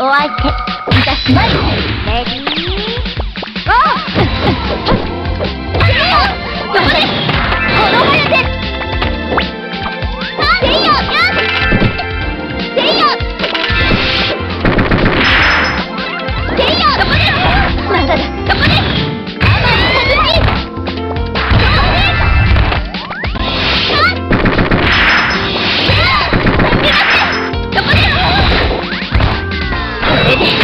or I can Ready? Go! Come on.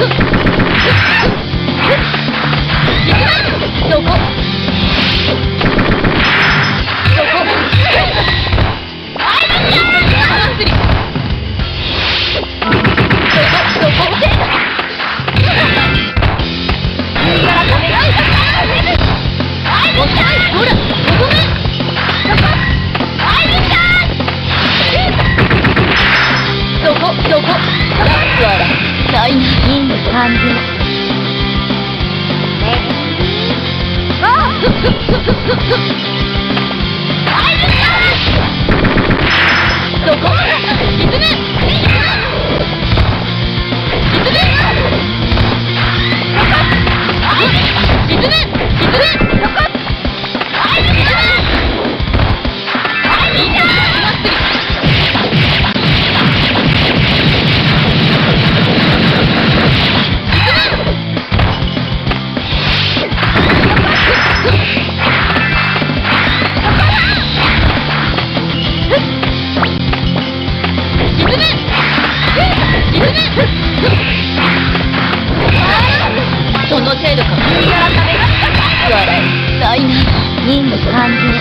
っ Go! 我看